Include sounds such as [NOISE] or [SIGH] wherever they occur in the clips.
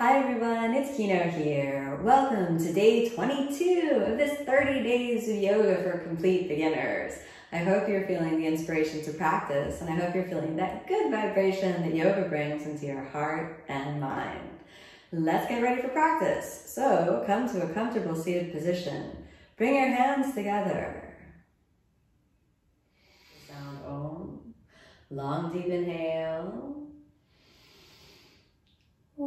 Hi everyone, it's Kino here. Welcome to day 22 of this 30 days of yoga for complete beginners. I hope you're feeling the inspiration to practice and I hope you're feeling that good vibration that yoga brings into your heart and mind. Let's get ready for practice. So come to a comfortable seated position. Bring your hands together. Sound Om. Long deep inhale. As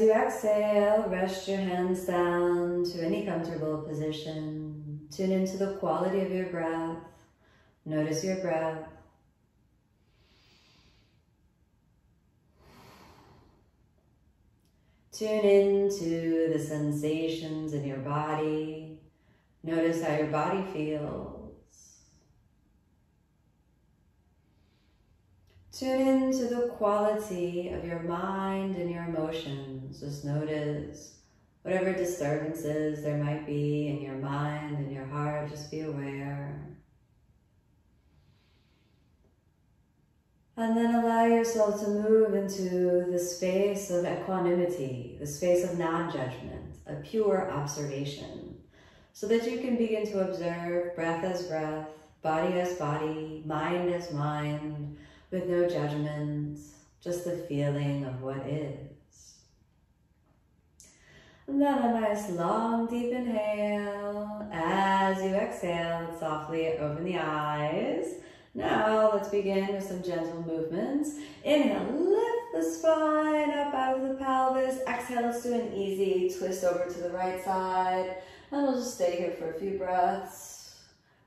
you exhale, rest your hands down to any comfortable position. Tune into the quality of your breath. Notice your breath. Tune into the sensations in your body. Notice how your body feels. Tune into the quality of your mind and your emotions. Just notice whatever disturbances there might be in your mind and your heart, just be aware. And then allow yourself to move into the space of equanimity, the space of non-judgment, a pure observation, so that you can begin to observe breath as breath, body as body, mind as mind, with no judgment, just the feeling of what is. And then a nice long deep inhale. As you exhale, softly open the eyes. Now let's begin with some gentle movements. Inhale, lift the spine up out of the pelvis. Exhale, let's do an easy twist over to the right side. And we'll just stay here for a few breaths.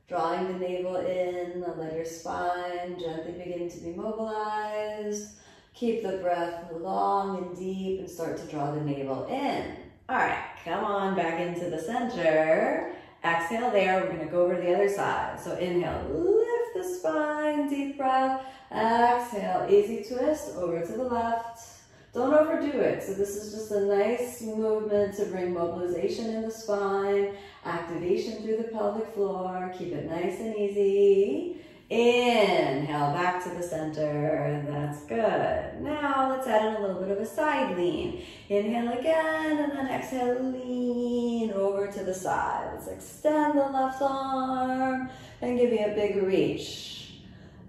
Drawing the navel in, let your spine gently begin to be mobilized. Keep the breath long and deep and start to draw the navel in. All right, come on back into the center. Exhale there, we're gonna go over to the other side. So inhale, spine, deep breath. Exhale, easy twist over to the left. Don't overdo it. So this is just a nice movement to bring mobilization in the spine, activation through the pelvic floor. Keep it nice and easy. Inhale, back to the center. That's good. Now let's add in a little bit of a side lean. Inhale again, and then exhale, lean over to the side. Let's extend the left arm and give me a big reach.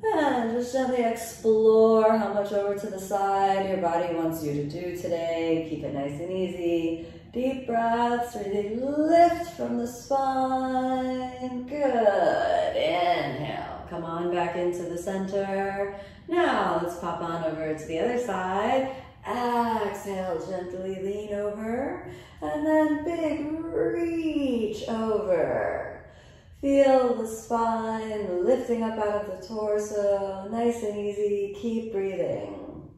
And just gently explore how much over to the side your body wants you to do today. Keep it nice and easy. Deep breaths, really lift from the spine. Good. Inhale. Come on back into the center. Now let's pop on over to the other side. Exhale, gently lean over. And then big reach over. Feel the spine lifting up out of the torso, nice and easy. Keep breathing.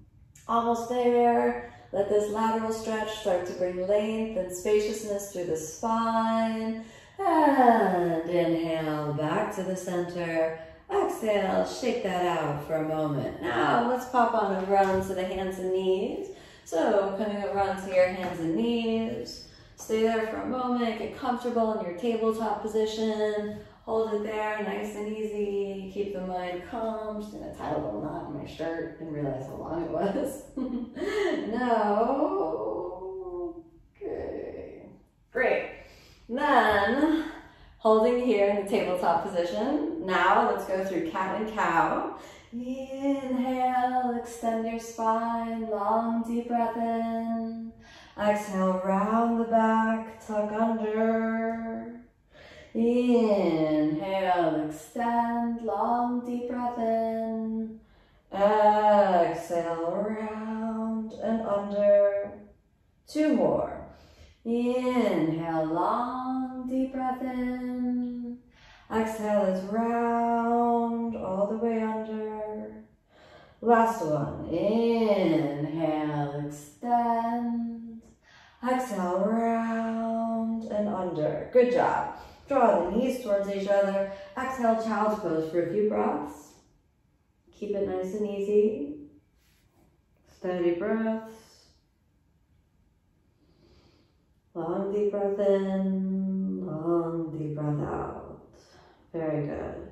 Almost there. Let this lateral stretch start to bring length and spaciousness through the spine. And inhale back to the center. Exhale, shake that out for a moment. Now let's pop on over to the hands and knees. So coming over onto your hands and knees. Stay there for a moment, get comfortable in your tabletop position. Hold it there, nice and easy. Keep the mind calm. Just gonna tie a little knot in my shirt. Didn't realize how long it was. [LAUGHS] no. Okay. Great. Then, holding here in the tabletop position. Now let's go through cat and cow. Inhale, extend your spine, long deep breath in. Exhale, round the back, tuck under. Inhale, extend, long deep breath in. Exhale, round and under. Two more. Inhale, long deep breath in. Exhale is round all the way under. Last one. Inhale, extend. Exhale, round and under. Good job. Draw the knees towards each other. Exhale, child's pose for a few breaths. Keep it nice and easy. Steady breaths. Long deep breath in, long deep breath out. Very good.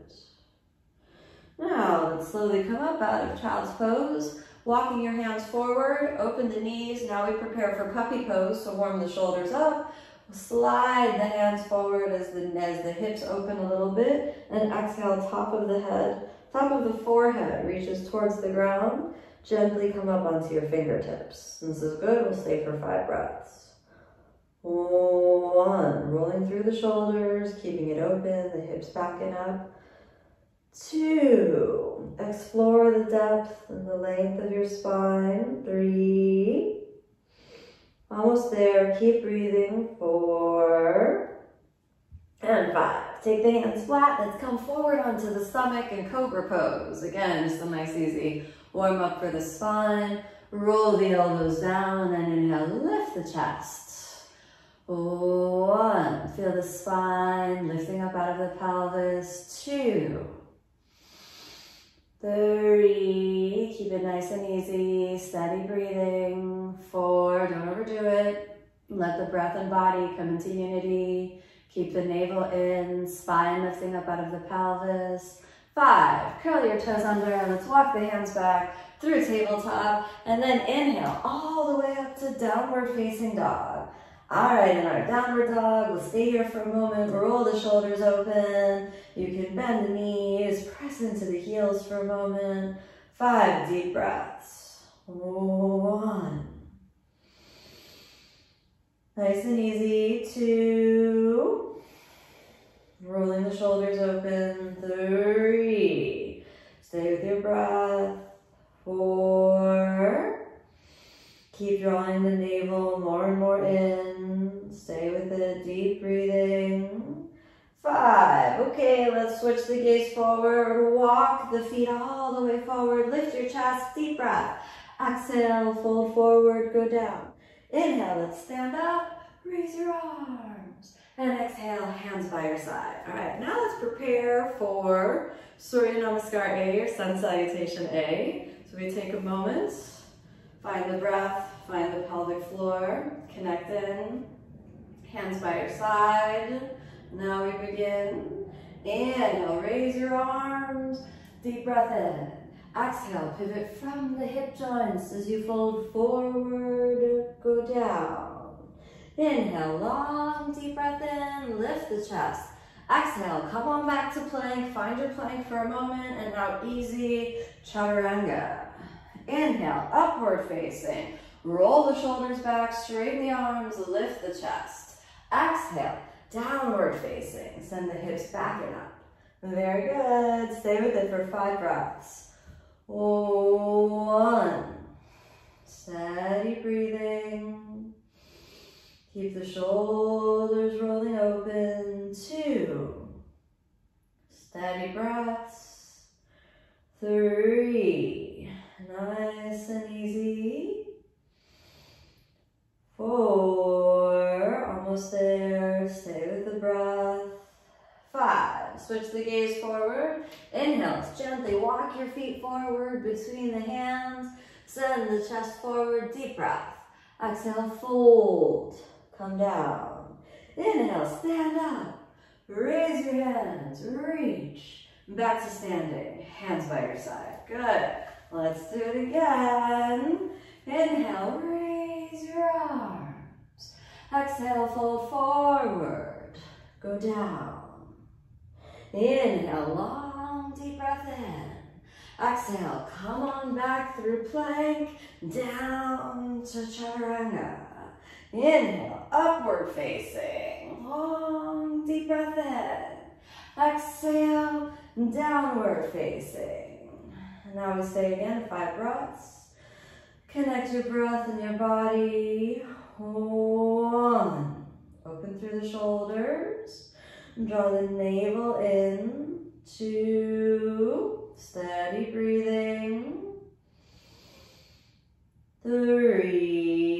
Now, let's slowly come up out of child's pose. Walking your hands forward, open the knees. Now we prepare for puppy pose, so warm the shoulders up. Slide the hands forward as the, as the hips open a little bit. And exhale, top of the head, top of the forehead reaches towards the ground. Gently come up onto your fingertips. This is good, we'll stay for five breaths. One, rolling through the shoulders, keeping it open, the hips backing up. Two, explore the depth and the length of your spine. Three, almost there, keep breathing. Four, and five. Take the hands flat, let's come forward onto the stomach and cobra pose. Again, just a nice easy warm up for the spine. Roll the elbows down and inhale, lift the chest. One, feel the spine lifting up out of the pelvis. Two, 30, keep it nice and easy, steady breathing. Four, don't overdo it. Let the breath and body come into unity. Keep the navel in, spine lifting up out of the pelvis. Five, curl your toes under, and let's walk the hands back through tabletop, and then inhale all the way up to downward facing dog. All right, in our downward dog, we'll stay here for a moment, roll the shoulders open. You can bend the knees, press into the heels for a moment. Five deep breaths. One. Nice and easy. Two. Rolling the shoulders open. Three. Stay with your breath. Four. Keep drawing the navel more and more in. Deep breathing. Five. Okay, let's switch the gaze forward. Walk the feet all the way forward. Lift your chest. Deep breath. Exhale, fold forward, go down. Inhale, let's stand up. Raise your arms. And exhale, hands by your side. All right, now let's prepare for Surya Namaskar A or Sun Salutation A. So we take a moment Find the breath, find the pelvic floor, connect in, hands by your side. Now we begin. Inhale, raise your arms, deep breath in. Exhale, pivot from the hip joints as you fold forward, go down. Inhale, long deep breath in, lift the chest. Exhale, come on back to plank, find your plank for a moment, and now easy chaturanga. Inhale, upward facing. Roll the shoulders back, straighten the arms, lift the chest. Exhale, downward facing. Send the hips back and up. Very good. Stay with it for five breaths. One. Steady breathing. Keep the shoulders rolling open. Two. Steady breaths. Three. Nice and easy. Four, switch the gaze forward. Inhale, gently walk your feet forward between the hands. Send the chest forward, deep breath. Exhale, fold, come down. Inhale, stand up. Raise your hands, reach. Back to standing, hands by your side. Good. Let's do it again. Inhale, raise your arms. Exhale, fold forward. Go down. Inhale, long deep breath in. Exhale, come on back through plank, down to chaturanga. Inhale, upward facing, long deep breath in. Exhale, downward facing. Now we say again, five breaths. Connect your breath and your body. One. Open through the shoulders. Draw the navel in. Two. Steady breathing. Three.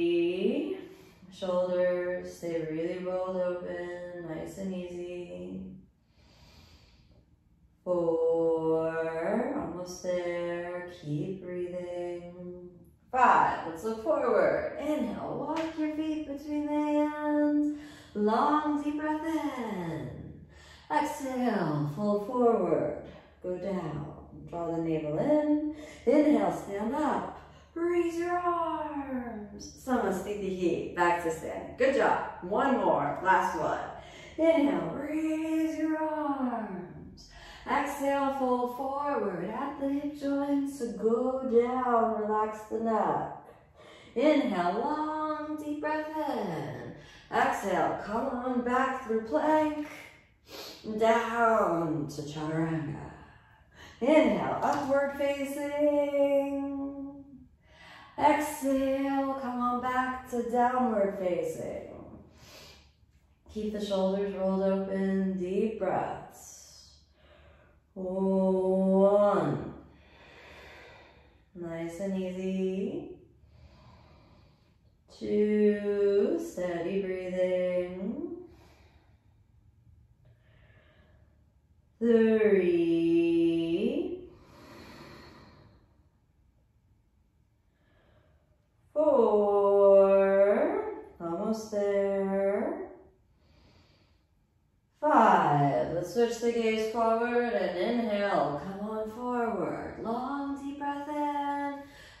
Shoulders stay really rolled open, nice and easy. Four, almost there. Keep breathing. Five. Let's look forward. Inhale, walk your feet between the hands. Long, deep breath in. Exhale, fold forward. Go down. Draw the navel in. Inhale, stand up. Raise your arms. Samasthiti. Back to standing. Good job. One more. Last one. Inhale, raise your arms. Exhale, fold forward at the hip joints. Go down, relax the neck. Inhale, long, deep breath in. Exhale, come on back through plank. Down to chaturanga. Inhale, upward facing. Exhale, come on back to downward facing. Keep the shoulders rolled open, deep breaths. One. Nice and easy. Two, steady breathing. Three. Four. Almost there. Five. Let's switch the gaze forward and inhale. Come on forward. Long deep breath in.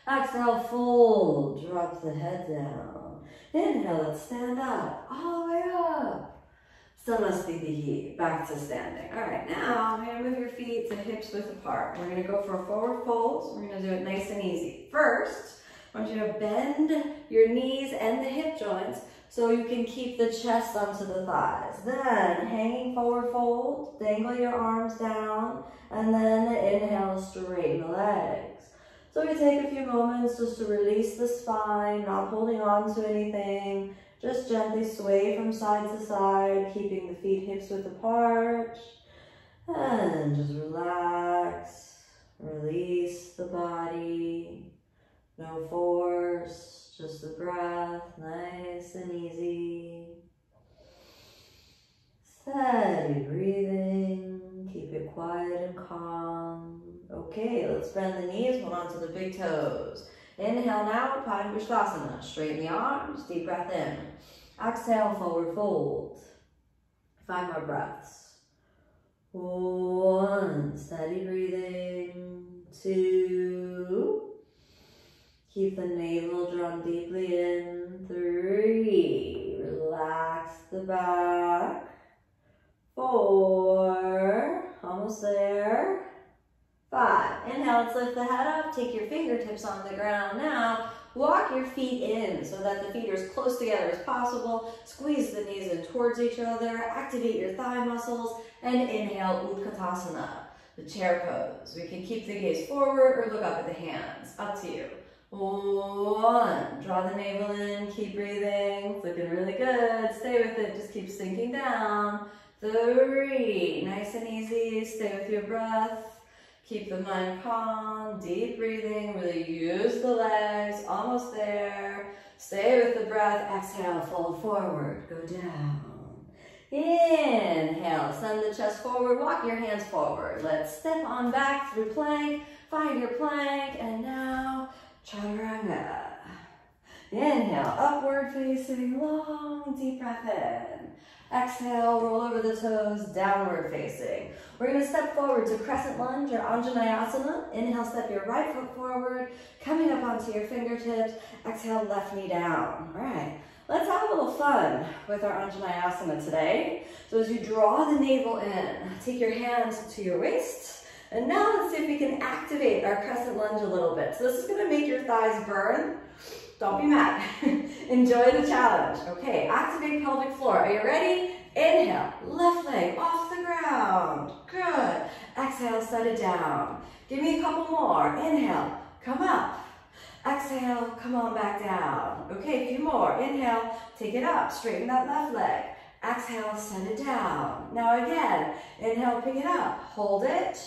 Exhale, fold. Drop the head down. Inhale, let's stand up. All the way up. Samasthiti, back to standing. All right, now I'm gonna move your feet to hips width apart. We're gonna go for a forward fold. We're gonna do it nice and easy. First, I want you to bend your knees and the hip joints so you can keep the chest onto the thighs. Then, hanging forward fold, dangle your arms down, and then inhale, straighten the legs. So we take a few moments just to release the spine, not holding on to anything, just gently sway from side to side, keeping the feet hips width apart. And just relax, release the body. No force, just the breath, nice and easy. Steady breathing, keep it quiet and calm. Okay, let's bend the knees, hold on to the big toes. Inhale now, Padangusthasana. Straighten the arms, deep breath in. Exhale, forward fold. Five more breaths. One, steady breathing. Two. Keep the navel drawn deeply in. Three. Relax the back. Four. Almost there. Inhale, let's lift the head up. Take your fingertips on the ground. Now, walk your feet in so that the feet are as close together as possible. Squeeze the knees in towards each other. Activate your thigh muscles. And inhale, Utkatasana, the chair pose. We can keep the gaze forward or look up at the hands. Up to you. One. Draw the navel in. Keep breathing. It's looking really good. Stay with it. Just keep sinking down. Three. Nice and easy. Stay with your breath. Keep the mind calm, deep breathing, really use the legs, almost there. Stay with the breath, exhale, fold forward, go down. Inhale, send the chest forward, walk your hands forward. Let's step on back through plank, find your plank, and now chaturanga. Inhale, upward facing, long, deep breath in. Exhale, roll over the toes, downward facing. We're gonna step forward to crescent lunge or Anjaneyasana. Inhale, step your right foot forward, coming up onto your fingertips. Exhale, left knee down. All right, let's have a little fun with our Anjaneyasana today. So as you draw the navel in, take your hands to your waist. And now let's see if we can activate our crescent lunge a little bit. So this is gonna make your thighs burn. Don't be mad. [LAUGHS] Enjoy the challenge. Okay, activate pelvic floor. Are you ready? Inhale, left leg off the ground. Good. Exhale, set it down. Give me a couple more. Inhale, come up. Exhale, come on back down. Okay, a few more. Inhale, take it up. Straighten that left leg. Exhale, set it down. Now again, inhale, pick it up. Hold it.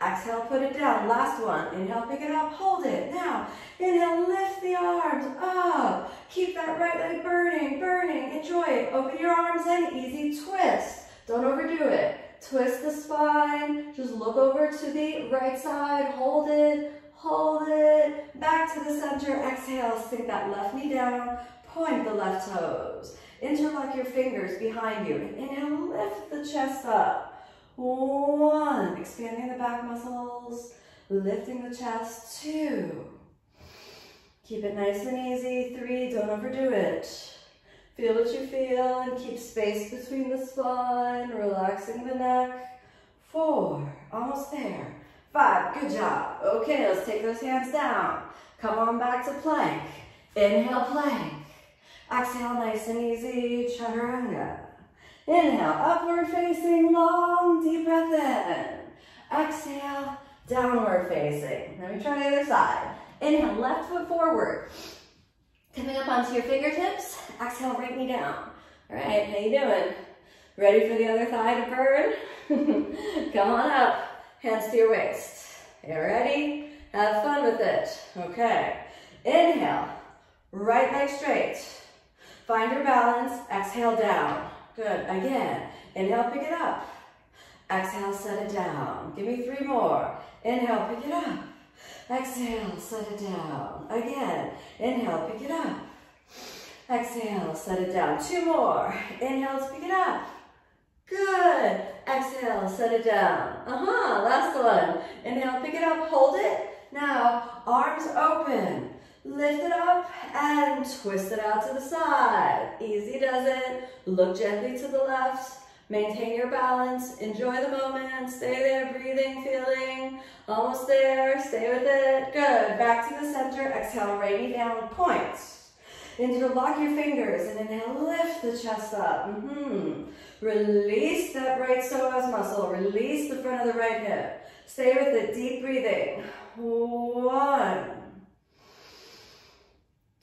Exhale, put it down. Last one. Inhale, pick it up, hold it. Now, inhale, lift the arms up. Keep that right leg burning, burning. Enjoy it. Open your arms in, easy twist. Don't overdo it. Twist the spine. Just look over to the right side. Hold it, hold it, back to the center, exhale, sink that left knee down, point the left toes. Interlock your fingers behind you. Inhale, lift the chest up. One, expanding the back muscles, lifting the chest. Two, keep it nice and easy. Three, don't overdo it. Feel what you feel and keep space between the spine, relaxing the neck. Four, almost there. Five, good job. Okay, let's take those hands down. Come on back to plank. Inhale, plank. Exhale, nice and easy, chaturanga. Inhale, upward facing, long, deep breath in. Exhale, downward facing. Let me try the other side. Inhale, left foot forward. Coming up onto your fingertips. Exhale, right knee down. All right, how you doing? Ready for the other thigh to burn? [LAUGHS] Come on up. Hands to your waist. You ready? Have fun with it. Okay. Inhale. Right leg straight. Find your balance. Exhale down. Good. Again. Inhale, pick it up. Exhale, set it down. Give me three more. Inhale, pick it up. Exhale, set it down. Again. Inhale, pick it up. Exhale, set it down. Two more. Inhale, pick it up. Good. Exhale, set it down. Uh-huh, last one. Inhale, pick it up, hold it. Now, arms open. Lift it up and twist it out to the side. Easy does it. Look gently to the left. Maintain your balance. Enjoy the moment. Stay there, breathing, feeling. Almost there. Stay with it. Good. Back to the center. Exhale, rainy down. Points. Interlock your fingers and inhale, lift the chest up. Mm -hmm. Release that right psoas muscle. Release the front of the right hip. Stay with it, deep breathing. One,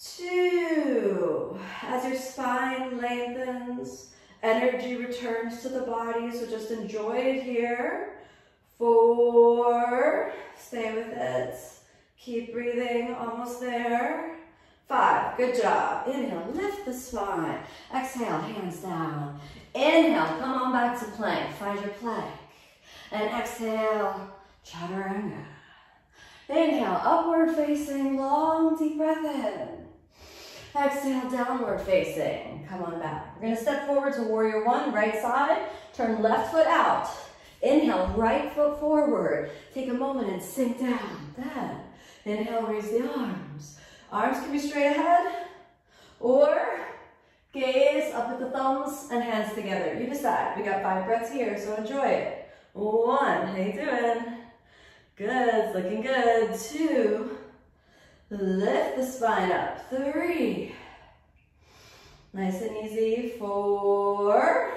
two. As your spine lengthens, energy returns to the body, so just enjoy it here. Four, stay with it. Keep breathing, almost there. Five, good job. Inhale, lift the spine. Exhale, hands down. Inhale, come on back to plank. Find your plank. And exhale, chaturanga. Inhale, upward facing, long, deep breath in. Exhale, downward facing. Come on back. We're gonna step forward to warrior one, right side. Turn left foot out. Inhale, right foot forward. Take a moment and sink down. Then, inhale, raise the arms. Arms can be straight ahead or gaze up at the thumbs and hands together. You decide. We got five breaths here, so enjoy it. One, how you doing? Good, looking good. Two, lift the spine up. Three, nice and easy. Four,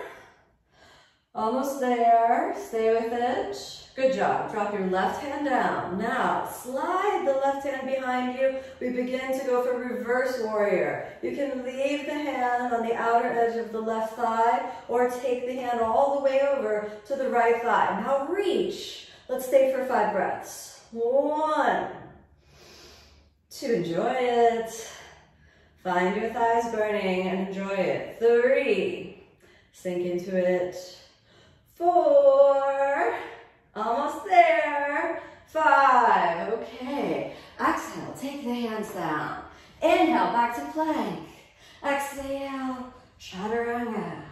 almost there. Stay with it. Good job. Drop your left hand down. Now, slide the left hand behind you. We begin to go for reverse warrior. You can leave the hand on the outer edge of the left thigh or take the hand all the way over to the right thigh. Now reach. Let's stay for five breaths. One. Two, enjoy it. Find your thighs burning and enjoy it. Three. Sink into it. Four. Almost there. Five. Okay. Exhale. Take the hands down. Inhale. Back to plank. Exhale. Chaturanga.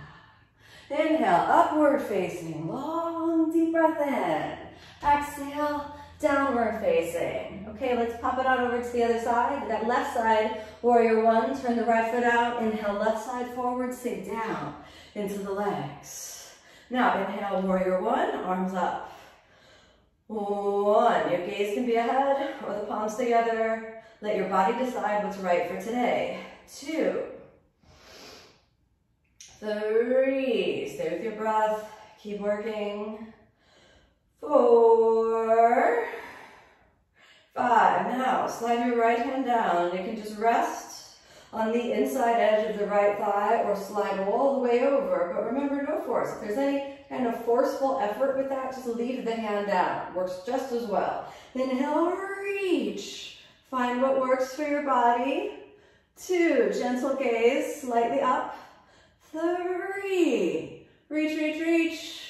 Inhale. Upward facing. Long deep breath in. Exhale. Downward facing. Okay, let's pop it on over to the other side. That left side, warrior one, turn the right foot out. Inhale, left side forward, sink down into the legs. Now, inhale, warrior one, arms up. One, your gaze can be ahead or the palms together. Let your body decide what's right for today. Two, three, stay with your breath, keep working. Four, five, now slide your right hand down. You can just rest on the inside edge of the right thigh or slide all the way over, but remember no force. If there's any kind of forceful effort with that, just leave the hand down. Works just as well. Inhale, reach. Find what works for your body. Two, gentle gaze, slightly up. Three, reach, reach, reach.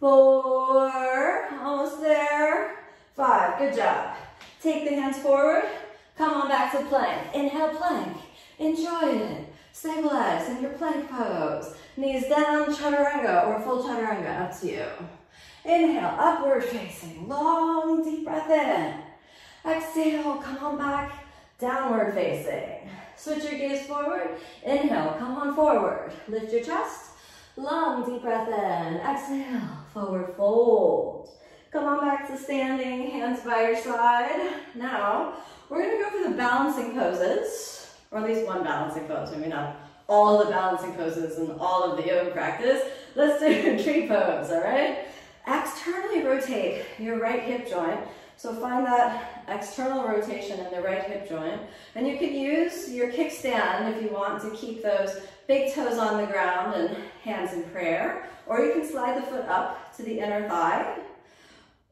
Four, almost there. Five, good job. Take the hands forward. Come on back to plank. Inhale, plank. Enjoy it. Stabilize in your plank pose. Knees down, chaturanga or full chaturanga, up to you. Inhale, upward facing, long, deep breath in. Exhale, come on back, downward facing. Switch your gaze forward. Inhale, come on forward. Lift your chest. Long, deep breath in. Exhale, forward fold. Come on back to standing, hands by your side. Now, we're gonna go for the balancing poses, or at least one balancing pose, maybe not all the balancing poses and all of the yoga practice. Let's do a [LAUGHS] tree pose, all right? Externally rotate your right hip joint. So find that external rotation in the right hip joint. And you can use your kickstand if you want to keep those big toes on the ground and hands in prayer. Or you can slide the foot up to the inner thigh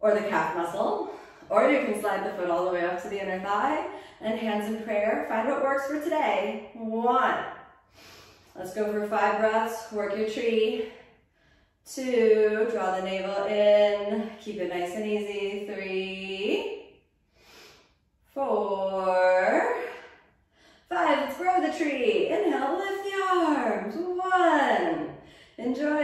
or the calf muscle. Or you can slide the foot all the way up to the inner thigh and hands in prayer. Find what works for today. One. Let's go for five breaths. Work your tree. Two. Draw the navel in. Keep it nice and easy. Three. Four. Five. Let's grow the tree. Inhale. Lift the arms. One. Enjoy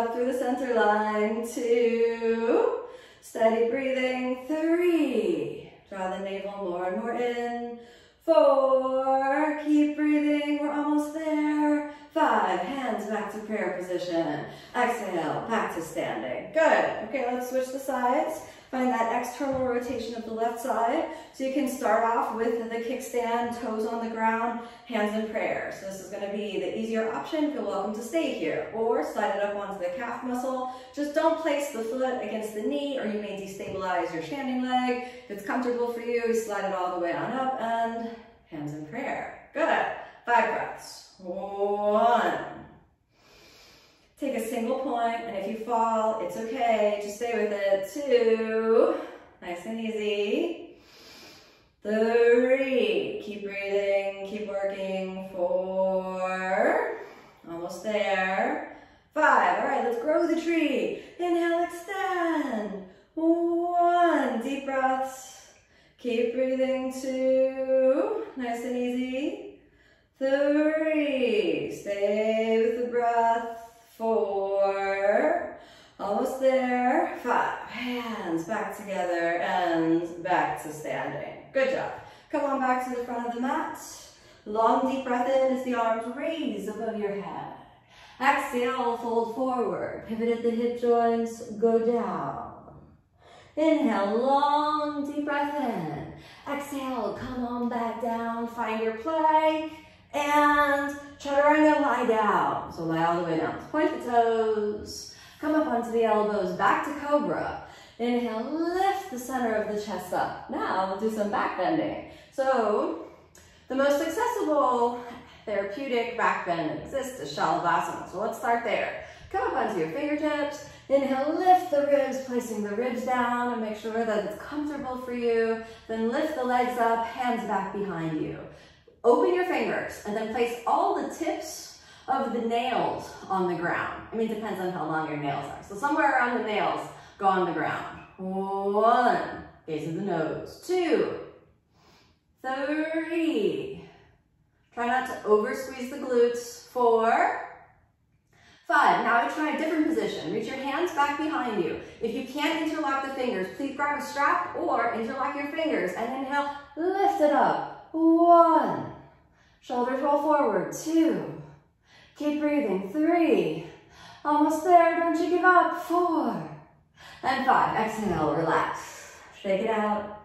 up through the center line. Two. Steady breathing. Three. Draw the navel more and more in. Four. Keep breathing. We're almost there. Five. Hands back to prayer position. Exhale. Back to standing. Good. Okay, let's switch the sides. Find that external rotation of the left side. So you can start off with the kickstand, toes on the ground, hands in prayer. So this is gonna be the easier option. Feel welcome to stay here. Or slide it up onto the calf muscle. Just don't place the foot against the knee or you may destabilize your standing leg. If it's comfortable for you, slide it all the way on up and hands in prayer. Good. Five breaths. One. Take a single point, and if you fall, it's okay. Just stay with it. Two. Nice and easy. Three. Keep breathing. Keep working. Four. Almost there. Five. All right, let's grow the tree. Inhale, extend. One. Deep breaths. Keep breathing. Two. Nice and easy. Three. Stay with the breath four, almost there, five, hands back together and back to standing. Good job. Come on back to the front of the mat. Long deep breath in as the arms raise above your head. Exhale, fold forward. Pivot at the hip joints, go down. Inhale, long deep breath in. Exhale, come on back down, find your plank, and chaturanga, lie down. So lie all the way down. Point the toes. Come up onto the elbows, back to cobra. Inhale, lift the center of the chest up. Now we'll do some back bending. So the most accessible therapeutic back bend that exists is Shalabhasana. So let's start there. Come up onto your fingertips. Inhale, lift the ribs, placing the ribs down and make sure that it's comfortable for you. Then lift the legs up, hands back behind you. Open your fingers and then place all the tips of the nails on the ground. I mean, it depends on how long your nails are. So somewhere around the nails, go on the ground. One, gaze of the nose. Two, three. Try not to over squeeze the glutes. Four, five. Now try a different position. Reach your hands back behind you. If you can't interlock the fingers, please grab a strap or interlock your fingers and inhale, lift it up. One. Shoulders roll forward. Two. Keep breathing. Three. Almost there. Don't you give up. Four. And five. Exhale. Relax. Shake it out.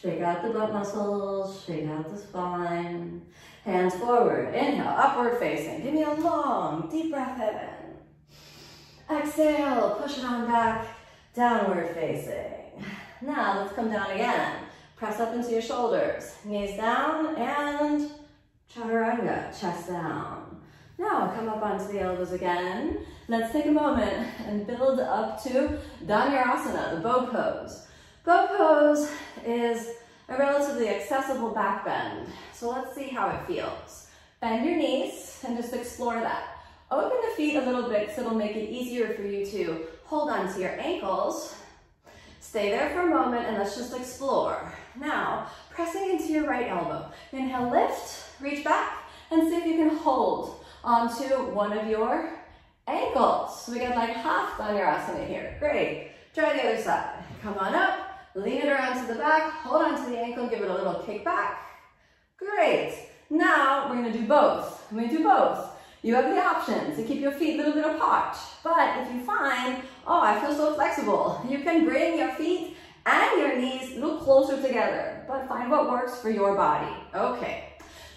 Shake out the butt muscles. Shake out the spine. Hands forward. Inhale. Upward facing. Give me a long, deep breath in. Exhale. Push it on back. Downward facing. Now let's come down again. Press up into your shoulders. Knees down and chaturanga, chest down. Now come up onto the elbows again. Let's take a moment and build up to Dhanurasana, the bow pose. Bow pose is a relatively accessible back bend. So let's see how it feels. Bend your knees and just explore that. Open the feet a little bit so it'll make it easier for you to hold on to your ankles Stay there for a moment and let's just explore. Now, pressing into your right elbow. Inhale, lift, reach back, and see if you can hold onto one of your ankles. So we get like half Dhanurasana here. Great. Try the other side. Come on up, lean it around to the back, hold on to the ankle, give it a little kick back. Great. Now we're gonna do both. I'm gonna do both. You have the option to keep your feet a little bit apart. But if you find, oh, I feel so flexible, you can bring your feet and your knees little closer together, but find what works for your body. Okay,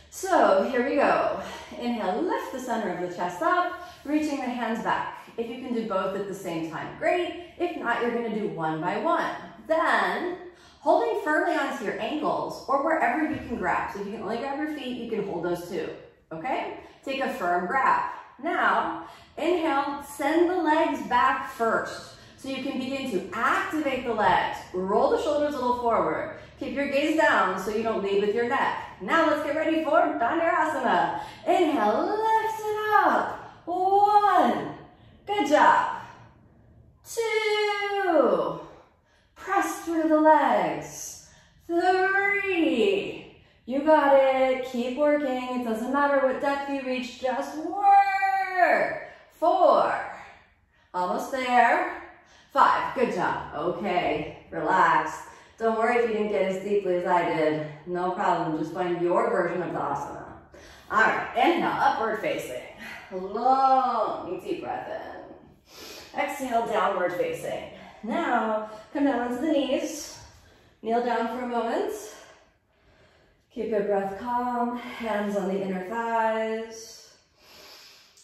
so here we go. Inhale, lift the center of the chest up, reaching the hands back. If you can do both at the same time, great. If not, you're gonna do one by one. Then, holding firmly onto your ankles or wherever you can grab. So if you can only grab your feet, you can hold those too, okay? Take a firm grab. Now, inhale, send the legs back first. So you can begin to activate the legs. Roll the shoulders a little forward. Keep your gaze down so you don't lead with your neck. Now let's get ready for Dhanurasana. Inhale, lift it up. One. Good job. Two. Press through the legs. Three. You got it. Keep working. It doesn't matter what depth you reach. Just work. Four. Almost there. Five. Good job. Okay. Relax. Don't worry if you didn't get as deeply as I did. No problem. Just find your version of the asana. All right. Inhale. Upward facing. Long deep breath in. Exhale. Downward facing. Now, come down onto the knees. Kneel down for a moment. Keep your breath calm, hands on the inner thighs.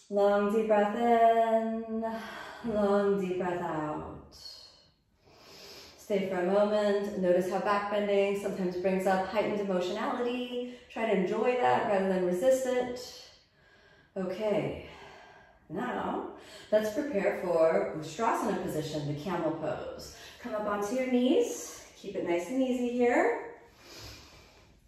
Long deep breath in, long deep breath out. Stay for a moment. Notice how backbending sometimes brings up heightened emotionality. Try to enjoy that rather than resist it. Okay, now let's prepare for Ustrasana position, the camel pose. Come up onto your knees. Keep it nice and easy here.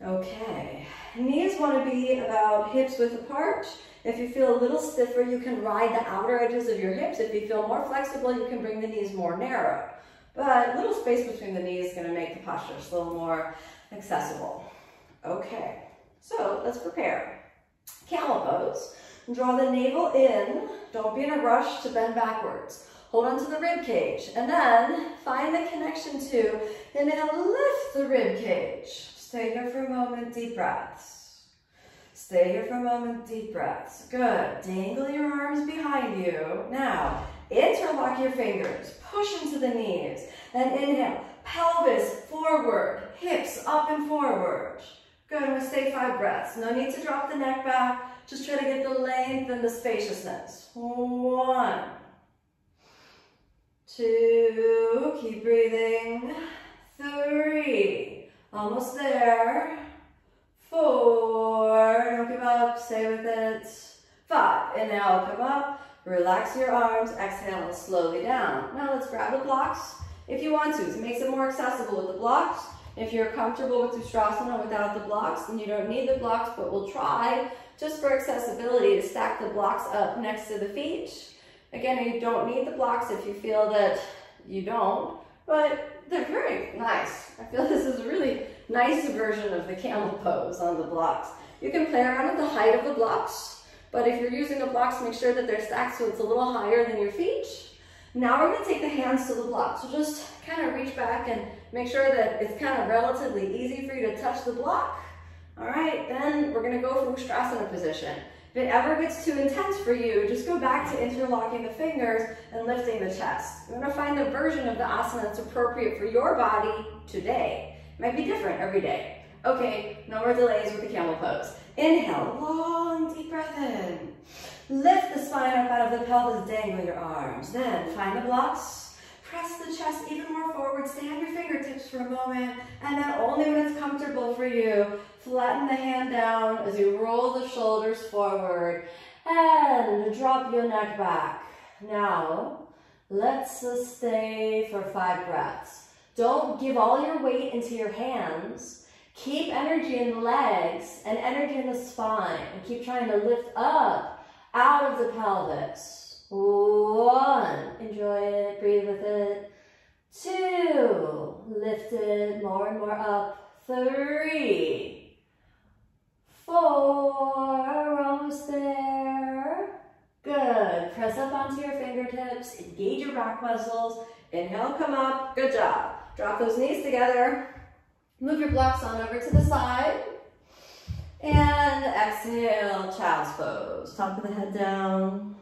Okay, knees want to be about hips width apart. If you feel a little stiffer, you can ride the outer edges of your hips. If you feel more flexible, you can bring the knees more narrow. But a little space between the knees is going to make the posture a little more accessible. Okay, so let's prepare. Camel pose. Draw the navel in. Don't be in a rush to bend backwards. Hold on to the rib cage. And then find the connection to, inhale, lift the rib cage. Stay here for a moment, deep breaths. Stay here for a moment, deep breaths. Good. Dangle your arms behind you. Now, interlock your fingers. Push into the knees. Then inhale, pelvis forward, hips up and forward. Good, gonna stay five breaths. No need to drop the neck back. Just try to get the length and the spaciousness. One, two, keep breathing. Three, Almost there. Four. Don't give up. Stay with it. Five. Inhale, come up. Relax your arms. Exhale, slowly down. Now let's grab the blocks if you want to. It makes it more accessible with the blocks. If you're comfortable with Ustrasana without the blocks, then you don't need the blocks, but we'll try just for accessibility to stack the blocks up next to the feet. Again, you don't need the blocks if you feel that you don't, but they're very nice. I feel [LAUGHS] this is a really nice version of the camel pose on the blocks. You can play around with the height of the blocks, but if you're using the blocks, make sure that they're stacked so it's a little higher than your feet. Now we're gonna take the hands to the block. So just kind of reach back and make sure that it's kind of relatively easy for you to touch the block. All right, then we're gonna go for Ustrasana position. If it ever gets too intense for you, just go back to interlocking the fingers and lifting the chest. You're gonna find the version of the asana that's appropriate for your body today. It might be different every day. Okay, no more delays with the camel pose. Inhale, long deep breath in. Lift the spine up out of the pelvis, dangle your arms. Then find the blocks, press the chest even more forward, stay on your fingertips for a moment, and then only when it's comfortable for you, flatten the hand down as you roll the shoulders forward and drop your neck back. Now, let's stay for five breaths. Don't give all your weight into your hands. Keep energy in the legs and energy in the spine. And keep trying to lift up out of the pelvis. One, enjoy it, breathe with it. two, lift it more and more up, three, four, almost there. Good, press up onto your fingertips, engage your back muscles, inhale, come up, good job. Drop those knees together, move your blocks on over to the side, and exhale, child's pose. Top of the head down,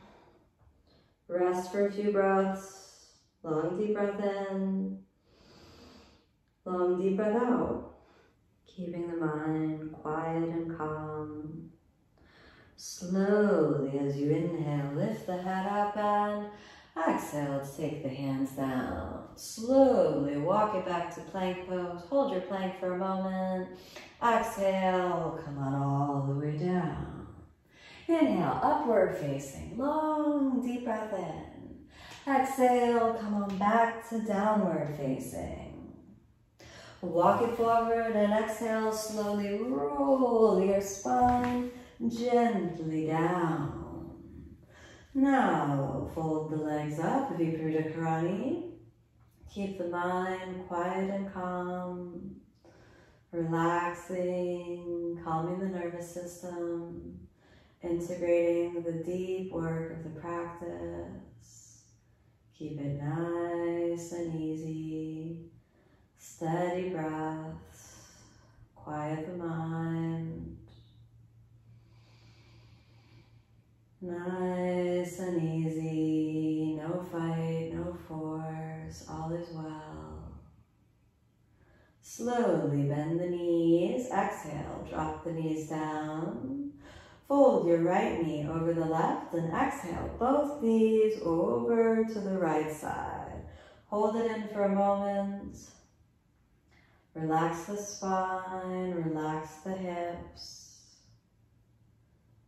rest for a few breaths. Long deep breath in. Long deep breath out. Keeping the mind quiet and calm. Slowly as you inhale, lift the head up and exhale take the hands down. Slowly walk it back to plank pose. Hold your plank for a moment. Exhale, come on all the way down. Inhale, upward facing, long deep breath in. Exhale, come on back to downward facing. Walk it forward and exhale, slowly roll your spine gently down. Now, fold the legs up, Viparita Karani. Keep the mind quiet and calm, relaxing, calming the nervous system, integrating the deep work of the practice. Keep it nice and easy. Steady breaths. Quiet the mind. Nice and easy. No fight, no force. All is well. Slowly bend the knees. Exhale. Drop the knees down. Fold your right knee over the left and exhale both knees over to the right side. Hold it in for a moment. Relax the spine, relax the hips.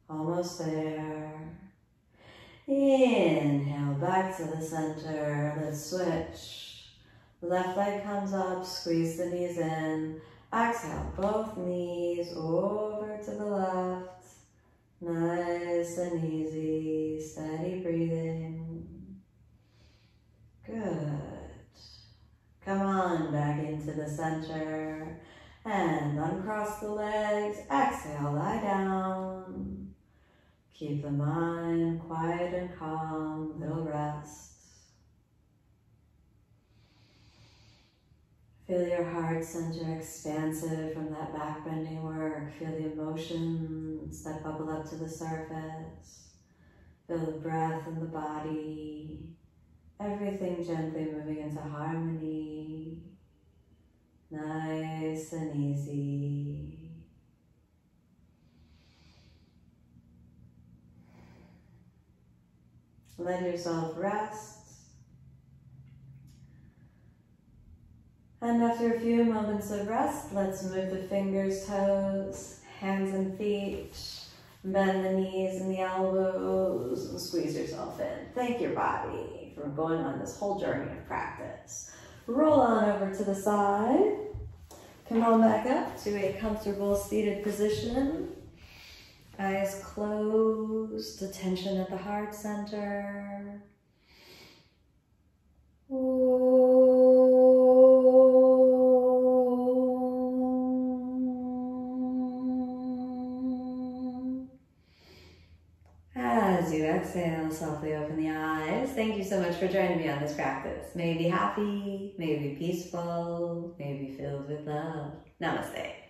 Almost there. Inhale back to the center. Let's switch. Left leg comes up, squeeze the knees in. Exhale, both knees over to the left. Nice and easy, steady breathing. Good. Come on back into the center and uncross the legs. Exhale, lie down. Keep the mind quiet and calm, little rest. Feel your heart center expansive from that back bending work. Feel the emotions that bubble up to the surface. Feel the breath in the body. Everything gently moving into harmony. Nice and easy. Let yourself rest. And after a few moments of rest, let's move the fingers, toes, hands and feet. Bend the knees and the elbows and squeeze yourself in. Thank your body for going on this whole journey of practice. Roll on over to the side. Come on back up to a comfortable seated position. Eyes closed, attention at the heart center. As you exhale, softly open the eyes. Thank you so much for joining me on this practice. May you be happy, may you be peaceful, may you be filled with love. Namaste.